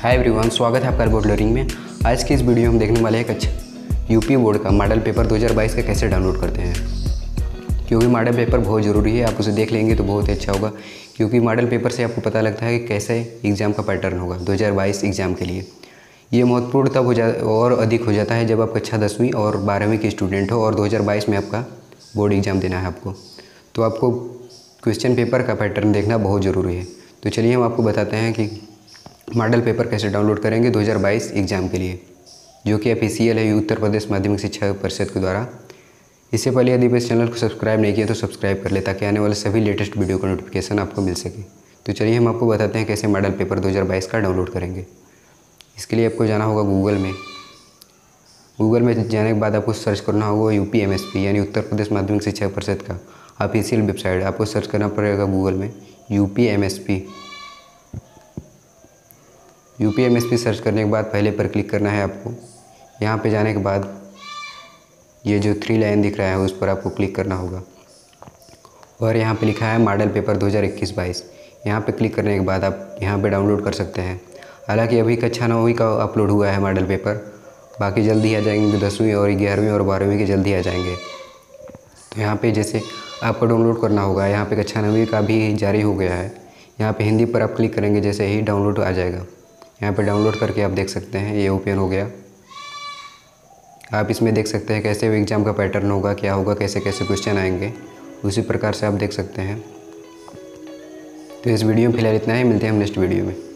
Hi everyone स्वागत है आपका बोर्ड लर्निंग में। आज की इस वीडियो में हम देखने वाले हैं कच्छ यूपी बोर्ड का मॉडल पेपर 2022 का कैसे डाउनलोड करते हैं। क्योंकि मॉडल पेपर बहुत ज़रूरी है, आप उसे देख लेंगे तो बहुत ही अच्छा होगा। क्योंकि मॉडल पेपर से आपको पता लगता है कि कैसे एग्ज़ाम का पैटर्न होगा 2022 एग्ज़ाम के लिए। ये महत्वपूर्ण तब हो जा, और अधिक हो जाता है जब आप कक्षा दसवीं और बारहवीं के स्टूडेंट हो और 2022 में आपका बोर्ड एग्ज़ाम देना है आपको। तो आपको क्वेश्चन पेपर का पैटर्न देखना बहुत ज़रूरी है। तो चलिए हम आपको बताते हैं कि मॉडल पेपर कैसे डाउनलोड करेंगे 2022 एग्ज़ाम के लिए, जो कि ऑफिशियल है उत्तर प्रदेश माध्यमिक शिक्षा परिषद के द्वारा। इससे पहले यदि इस चैनल को सब्सक्राइब नहीं किया तो सब्सक्राइब कर ले, ताकि आने वाले सभी लेटेस्ट वीडियो का नोटिफिकेशन आपको मिल सके। तो चलिए हम आपको बताते हैं कैसे मॉडल पेपर 2022 का डाउनलोड करेंगे। इसके लिए आपको जाना होगा गूगल में। गूगल में जाने के बाद आपको सर्च करना होगा यू पी यानी उत्तर प्रदेश माध्यमिक शिक्षा परिषद का ऑफिशियल वेबसाइट आपको सर्च करना पड़ेगा गूगल में U P U P M S P search करने के बाद पहले पर क्लिक करना है आपको। यहाँ पे जाने के बाद ये जो थ्री लाइन दिख रहा है, उस पर आपको क्लिक करना होगा। और यहाँ पे लिखा है मॉडल पेपर 2021-22 यहाँ पे क्लिक करने के बाद आप यहाँ पे डाउनलोड कर सकते हैं। हालाँकि अभी कक्षा नौवीं का अपलोड हुआ है मॉडल पेपर बाकी जल्दी आ जाएँगे दसवीं और ग्यारहवीं और बारहवीं के जल्दी आ जाएँगे। तो यहाँ पे जैसे आपको डाउनलोड करना होगा, यहाँ पे कक्षा नौवीं का भी जारी हो गया है। यहाँ पे हिंदी पर आप क्लिक करेंगे, जैसे ही डाउनलोड आ जाएगा। यहाँ पे डाउनलोड करके आप देख सकते हैं, ये ओपन हो गया। आप इसमें देख सकते हैं कैसे एग्ज़ाम का पैटर्न होगा, क्या होगा, कैसे कैसे क्वेश्चन आएँगे। उसी प्रकार से आप देख सकते हैं। तो इस वीडियो में फ़िलहाल इतना ही, मिलते हैं हम नेक्स्ट वीडियो में।